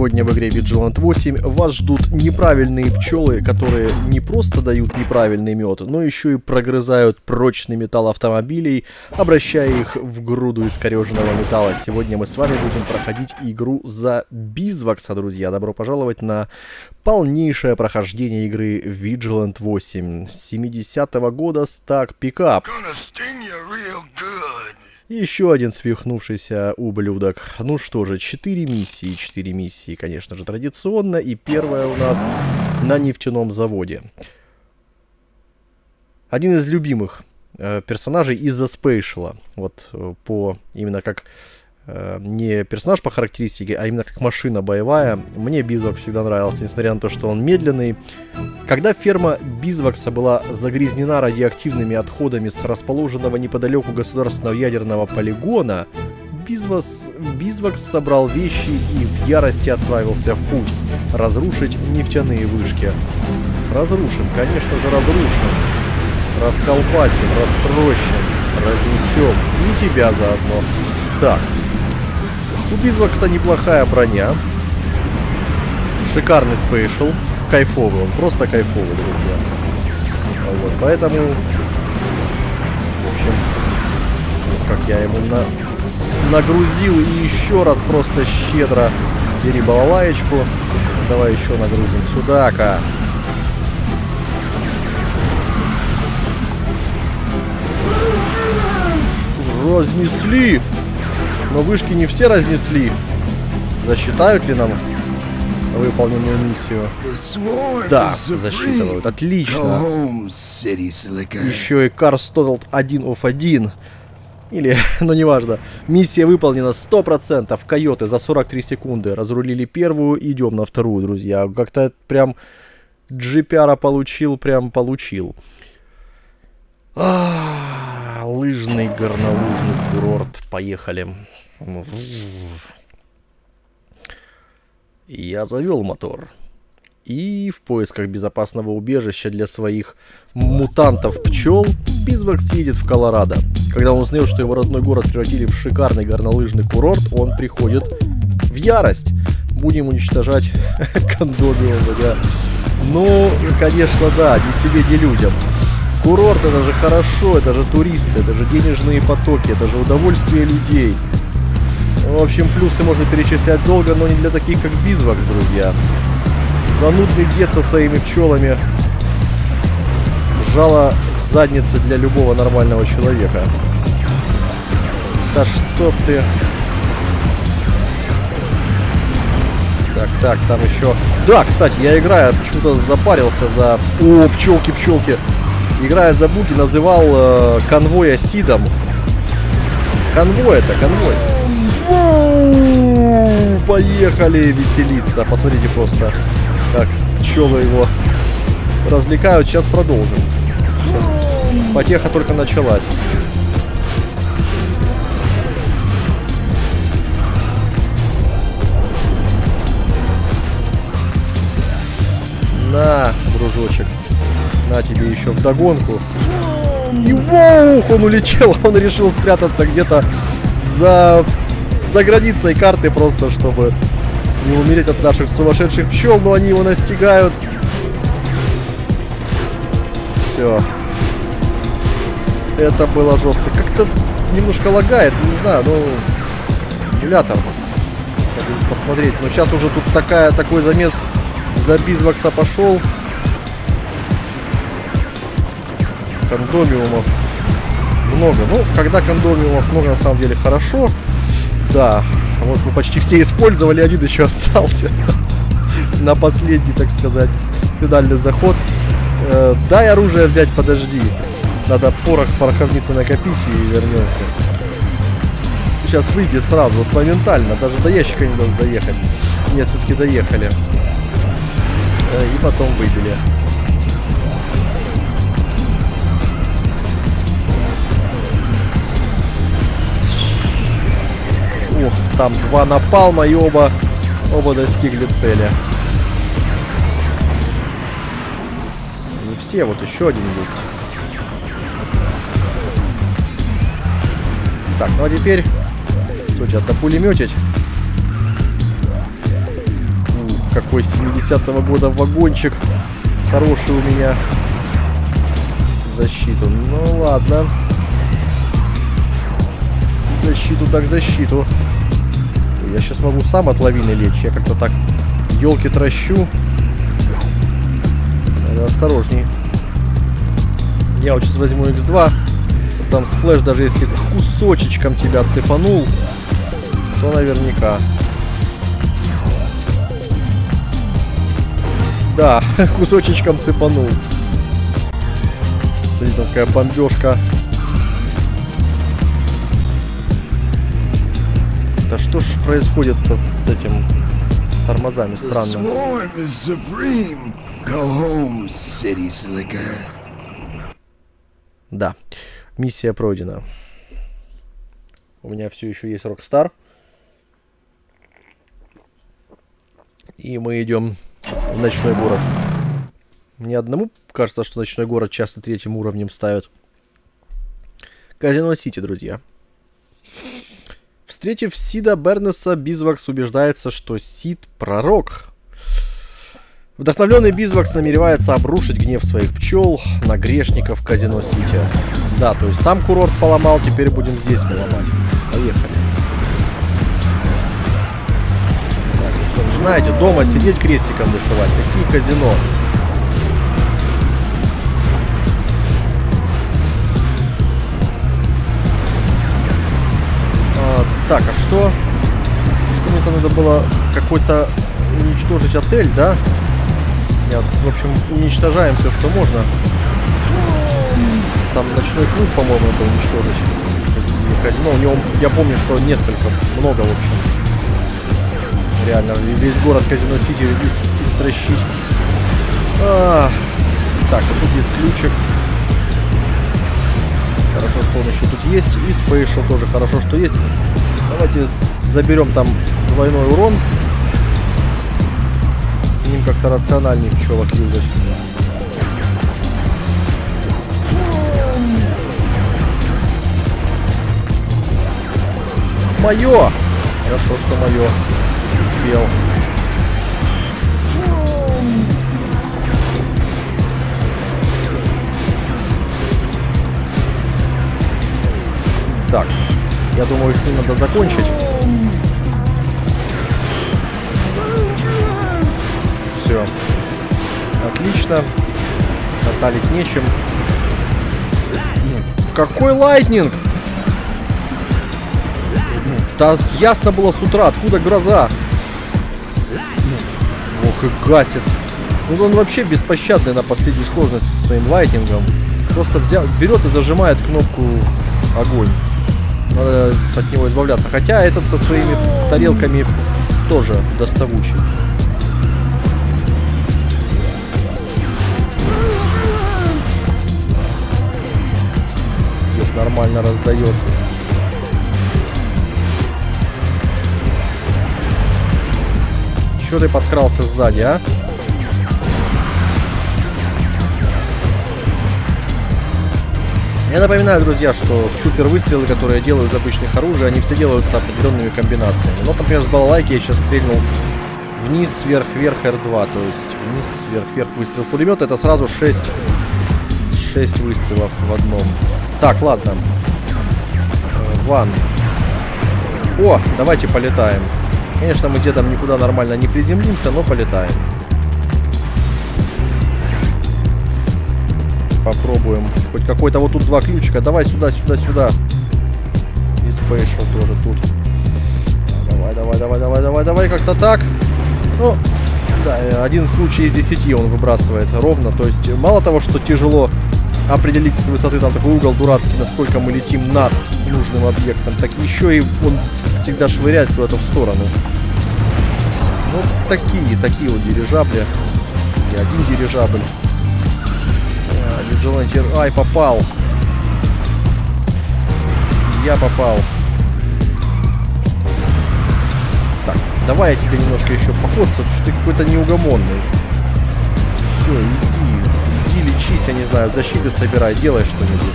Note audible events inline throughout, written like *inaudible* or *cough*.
Сегодня в игре Vigilant 8 вас ждут неправильные пчелы, которые не просто дают неправильный мед, но еще и прогрызают прочный металл автомобилей, обращая их в груду искореженного металла. Сегодня мы с вами будем проходить игру за Бизвакса, друзья. Добро пожаловать на полнейшее прохождение игры Vigilant 8 70-го года стак пикап. Еще один свихнувшийся ублюдок. Ну что же, 4 миссии. 4 миссии, конечно же, традиционно. И первая у нас на нефтяном заводе. Один из любимых э, персонажей из-за спейшла. Вот э, по именно как не персонаж по характеристике, а именно как машина боевая. Мне Бизвак всегда нравился, несмотря на то, что он медленный. Когда ферма Бизвакса была загрязнена радиоактивными отходами с расположенного неподалеку государственного ядерного полигона, Бизвас, Бизвакс собрал вещи и в ярости отправился в путь. Разрушить нефтяные вышки. Разрушим, конечно же разрушим. Расколбасим, растрощим, разнесем. И тебя заодно. Так, у Бизвакса неплохая броня. Шикарный спейшл. Кайфовый он, просто кайфовый, друзья. Вот, поэтому... В общем, как я ему на... нагрузил и еще раз просто щедро. Бери балалаечку. Давай еще нагрузим сюда-ка. Разнесли! Но вышки не все разнесли. Засчитают ли нам выполненную миссию? Да, засчитывают. Отлично. Еще и Cars Total 1 of 1. Или, *laughs* ну неважно. Миссия выполнена 100%. Койоты за 43 секунды. Разрулили первую, идем на вторую, друзья. Как-то прям GPR получил, прям получил. А, лыжный горнолыжный курорт. Поехали. Я завел мотор. И в поисках безопасного убежища для своих мутантов-пчел Бизвакс едет в Колорадо. Когда он узнает, что его родной город превратили в шикарный горнолыжный курорт, он приходит в ярость. Будем уничтожать *laughs* кондомиумы, да. Ну, конечно, да, ни себе, ни людям. Курорт это же хорошо, это же туристы, это же денежные потоки, это же удовольствие людей. В общем, плюсы можно перечислять долго, но не для таких, как Бизвакс, друзья. Занудный дед со своими пчелами. Жало в заднице для любого нормального человека. Да что ты... Так, так, там еще... Да, кстати, я играю, почему-то запарился за... О, пчелки, пчелки. Играя за буги, называл э, конвоя Сидом. Конвой это, конвой. Поехали веселиться. Посмотрите просто, как пчелы его развлекают. Сейчас продолжим. Сейчас. Потеха только началась. На, дружочек. На тебе еще в догонку. И воух, он улетел. *laughs* Он решил спрятаться где-то за за границей карты просто, чтобы не умереть от наших сумасшедших пчел, но они его настигают. Все. Это было жестко. Как-то немножко лагает, не знаю, ну... Эмулятор. Посмотреть. Но сейчас уже тут такая, такой замес за Бизвакса пошел. Кондомиумов много. Ну, когда кондомиумов много, на самом деле, хорошо. Да, вот мы почти все использовали, один еще *laughs* остался. На последний, так сказать, финальный заход. Э, дай оружие взять, подожди. Надо порох в пороховнице накопить и вернемся. Сейчас выйдет сразу, вот моментально. Даже до ящика не даст доехать. Нет, все-таки доехали. Э, и потом выбили. Ух, там два напалма и оба, оба достигли цели. Не все, вот еще один есть. Так, ну а теперь... Что, тебя-то пулеметить? какой 70-го года вагончик. Хороший у меня. Защиту. Ну ладно. Защиту так защиту. Я сейчас могу сам от лавины лечь. Я как-то так елки трощу. Надо осторожней. Я вот сейчас возьму X2. Там splash, даже если кусочечком тебя цепанул, то наверняка. Да, *laughs* кусочечком цепанул. Смотри, там какая бомбежка. Да что ж происходит-то с этим с тормозами? Странно. Да, миссия пройдена. У меня все еще есть Rockstar. И мы идем в ночной город. Мне одному кажется, что ночной город часто третьим уровнем ставят. Казино Сити, друзья. Встретив Сида Бернеса, Бизвакс убеждается, что Сид пророк. Вдохновленный Бизвакс намеревается обрушить гнев своих пчел на грешников Казино Сити. Да, то есть там курорт поломал, теперь будем здесь поломать. Поехали. Так, что, знаете, дома сидеть крестиком дышевать. Какие казино? Так, а что? Что мне там надо было какой-то уничтожить отель, да? Нет, в общем, уничтожаем все, что можно. Там ночной клуб, по-моему, это уничтожить. Казино, у него, я помню, что несколько, много, в общем. Реально, весь город Казино Сити истращить. А, так, вот тут есть ключик. Хорошо, что он еще тут есть. И Спейшл тоже хорошо, что есть. Давайте заберем там двойной урон ним как-то рациональнее пчелок юзать. Мое! Хорошо, что мое. Успел. Так, я думаю, с ним надо закончить. Все. Отлично. Наталить нечем. Какой лайтнинг? Да ясно было с утра, откуда гроза. Ох и гасит. Ну он вообще беспощадный на последней сложности со своим лайтнингом. Просто взял, берет и зажимает кнопку огонь. Надо от него избавляться. Хотя этот со своими тарелками тоже доставучий. нормально раздает. Чё ты подкрался сзади, а? Я напоминаю, друзья, что супер выстрелы, которые я делаю из обычных оружий, они все делаются определенными комбинациями. Но, например, с балалайки я сейчас стрельнул вниз, вверх, вверх, R2. То есть вниз, вверх, вверх выстрел пулемета. Это сразу 6, 6 выстрелов в одном. Так, ладно. Ван. О, давайте полетаем. Конечно, мы дедом никуда нормально не приземлимся, но полетаем. Попробуем. Хоть какой-то вот тут два ключика. Давай сюда, сюда, сюда. И спешл тоже тут. Давай, давай, давай, давай, давай, давай, как-то так. Ну, да, один случай из десяти он выбрасывает ровно. То есть, мало того, что тяжело определить с высоты там такой угол дурацкий, насколько мы летим над нужным объектом, так еще и он всегда швыряет куда-то в сторону. Ну, такие, такие вот дирижабли. И один дирижабль. А, Ай, попал. Я попал. Так, давай я тебе немножко еще покоцаю, потому что ты какой-то неугомонный. Все, иди лечись, я не знаю, защиты собирай, делай что-нибудь.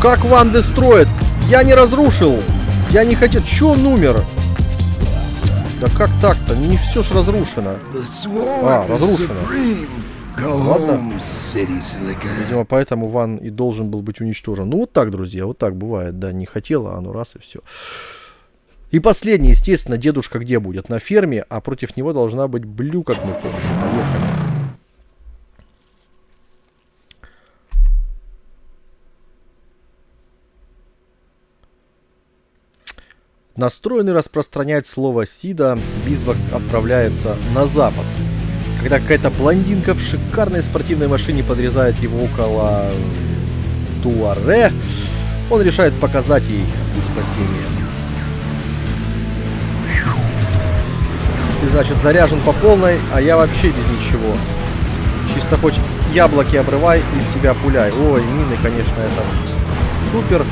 Как Ван дестроит? Я не разрушил. Я не хотел. Че он умер? Да как так-то? Не все ж разрушено. А, разрушено. Ладно. Видимо, поэтому Ван и должен был быть уничтожен. Ну, вот так, друзья, вот так бывает. Да, не хотела, а ну раз и все. И последний, естественно, дедушка где будет? На ферме, а против него должна быть Блю, как мы помним. Поехали. Настроенный распространять слово Сида, Бизвакс отправляется на запад. Когда какая-то блондинка в шикарной спортивной машине подрезает его около Туаре, он решает показать ей путь спасения. Ты, значит, заряжен по полной, а я вообще без ничего. Чисто хоть яблоки обрывай и в тебя пуляй. Ой, мины, конечно, это супер.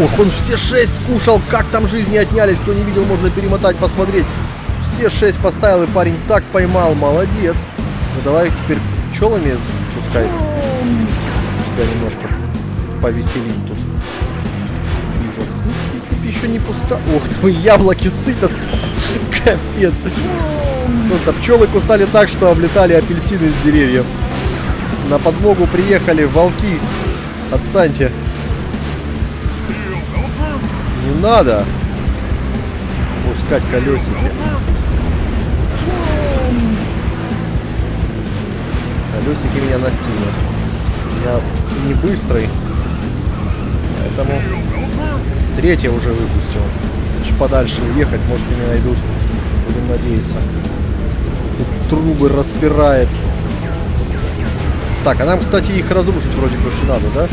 Ох, он все шесть скушал, как там жизни отнялись, кто не видел, можно перемотать, посмотреть. Все шесть поставил, и парень так поймал, молодец. Ну давай теперь пчелами пускай тебя немножко повеселить тут. Безвакс. Ну, если бы еще не пускал... Ох, твои яблоки сыпятся. *laughs* Капец. Просто пчелы кусали так, что облетали апельсины с деревьев. На подмогу приехали волки. Отстаньте. Не надо пускать колесики. Колесики меня настигнут. Я не быстрый. Поэтому третье уже выпустил. Лучше подальше уехать, может и не найдут. Будем надеяться. Тут трубы распирает. Так, а нам, кстати, их разрушить вроде бы надо, да?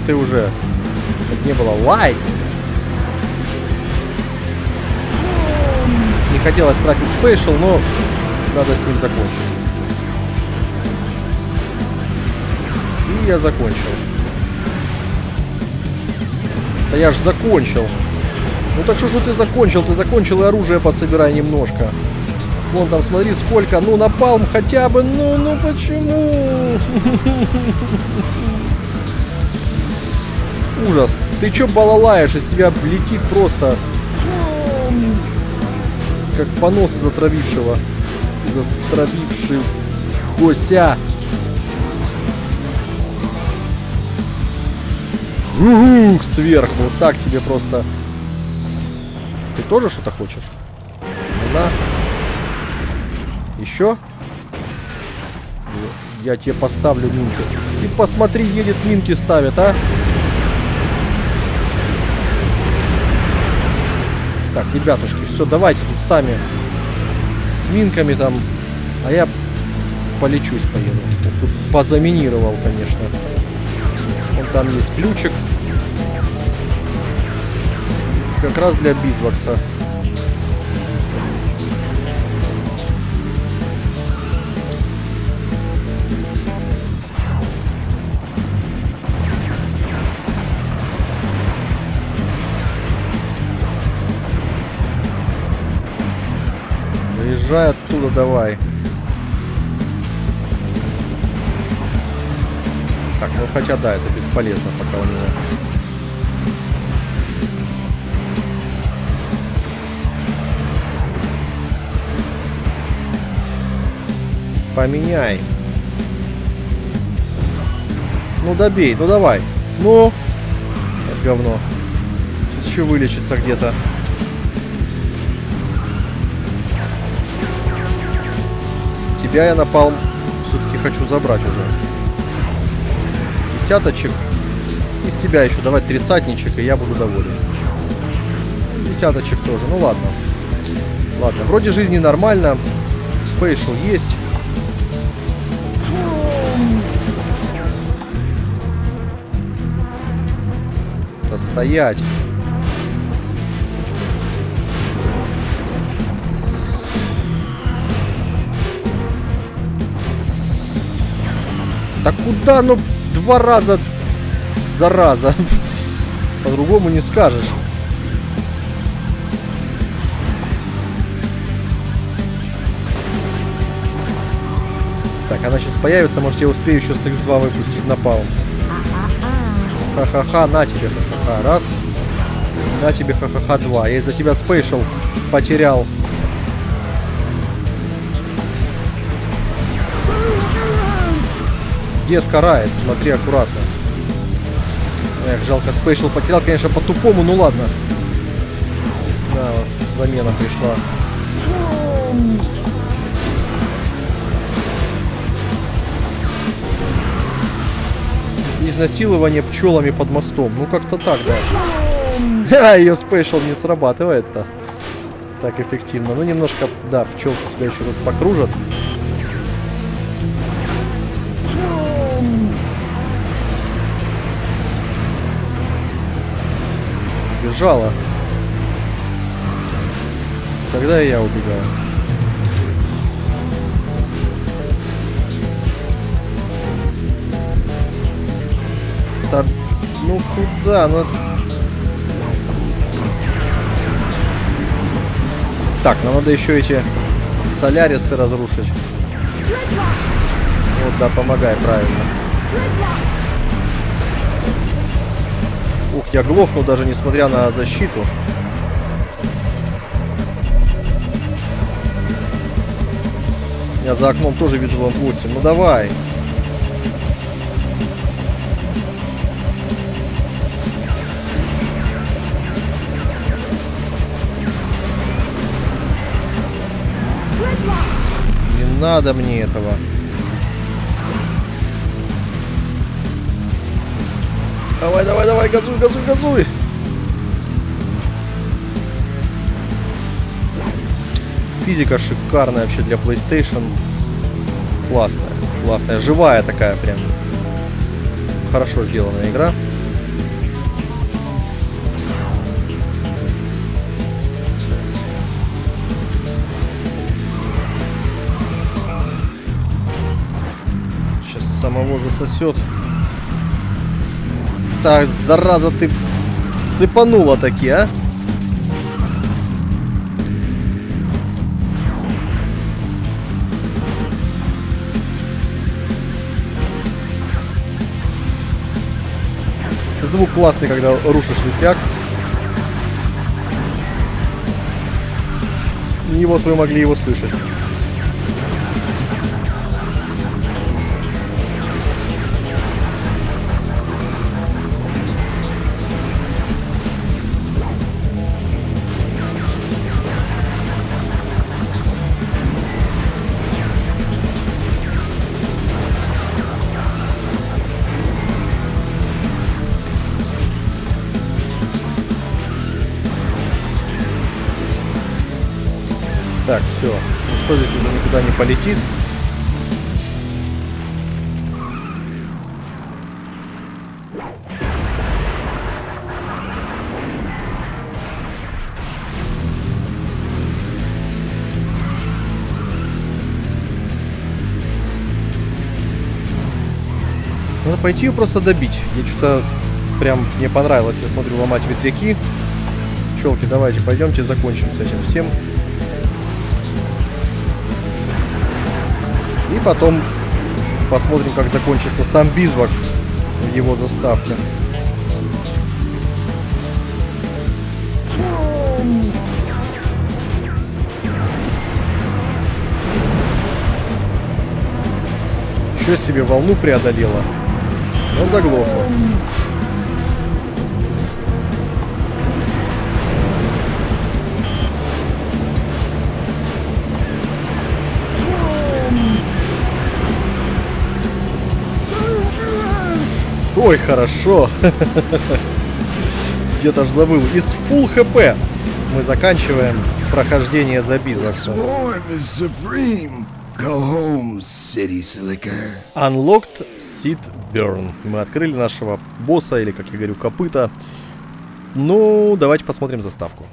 Ты уже. Чтоб не было лайк. Не хотелось тратить спейшл, но надо с ним закончить. И я закончил. Да я ж закончил. Ну так что же ты закончил? Ты закончил и оружие пособирай немножко. Вон там, смотри, сколько. Ну, напалм хотя бы. Ну, ну почему? *laughs* ужас. Ты чё балалаешь? Из тебя летит просто... Как понос из отравившего. Из отравившегося. Ух, сверху. Вот так тебе просто... Ты тоже что-то хочешь? Да. Еще? Я тебе поставлю минки. Ты посмотри, едет минки ставят, а? Так, ребятушки, все, давайте тут сами с минками там, а я полечусь поеду. Тут позаминировал, конечно. Вон там есть ключик. Как раз для бизбокса. Выезжай оттуда давай. Так, ну хотя да, это бесполезно пока у него. Поменяй. Ну добей, ну давай. Ну. Это говно. Сейчас еще вылечится где-то. Тебя я напал все-таки хочу забрать уже. Десяточек. Из тебя еще давать тридцатничек, и я буду доволен. Десяточек тоже. Ну ладно. Ладно, вроде жизни нормально. Спейшл есть. Да стоять. Да куда, ну, два раза зараза. По-другому не скажешь. Так, она сейчас появится, может я успею еще с X2 выпустить напалм. Ха-ха-ха, на тебе, ха-ха-ха, раз. На тебе, ха-ха-ха, два. Я из-за тебя спейшл потерял. Дед карает, смотри аккуратно. Эх, жалко, спейшл потерял, конечно, по-тупому, ну ладно. Да, вот, замена пришла. Изнасилование пчелами под мостом. Ну, как-то так, да. А, ее спейшл не срабатывает-то. Так эффективно. Ну, немножко, да, пчелки тебя еще тут покружат. Бежала. Тогда и я убегаю. Да, ну куда? Ну... Так, нам надо еще эти солярисы разрушить. Вот, да, помогай, правильно. Ух, я глохну даже несмотря на защиту. Я за окном тоже Vigilant 8. Ну давай. Не надо мне этого. Давай, давай, давай, газуй, газуй, газуй. Физика шикарная вообще для PlayStation. Классная, классная, живая такая прям. Хорошо сделанная игра. Сейчас самого засосет. Так, зараза, ты цепанула таки, а? Звук классный, когда рушишь ветряк. И вот вы могли его слышать. Никуда не полетит. Надо пойти ее просто добить. Я что-то прям мне понравилось, я смотрю, ломать ветряки. Челки, давайте, пойдемте закончим с этим всем. И потом посмотрим, как закончится сам Бизвакс в его заставке. Еще себе волну преодолела. Но заглохла. Ой, хорошо. Где-то аж забыл. Из full хп мы заканчиваем прохождение за бизнесом. Go home, city slicker. Unlocked Seed Burn. Мы открыли нашего босса, или, как я говорю, копыта. Ну, давайте посмотрим заставку.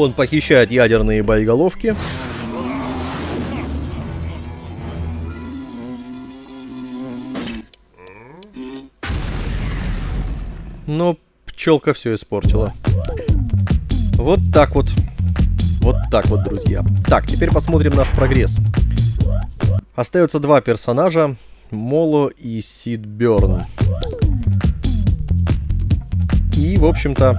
Он похищает ядерные боеголовки. Но пчелка все испортила. Вот так вот. Вот так вот, друзья. Так, теперь посмотрим наш прогресс. Остается два персонажа. Моло и Сид Берн. И, в общем-то,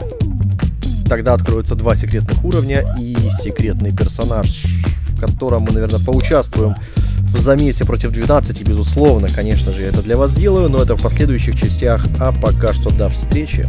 тогда откроются два секретных уровня и секретный персонаж, в котором мы, наверное, поучаствуем в замесе против 12, безусловно, конечно же, я это для вас сделаю, но это в последующих частях, а пока что до встречи.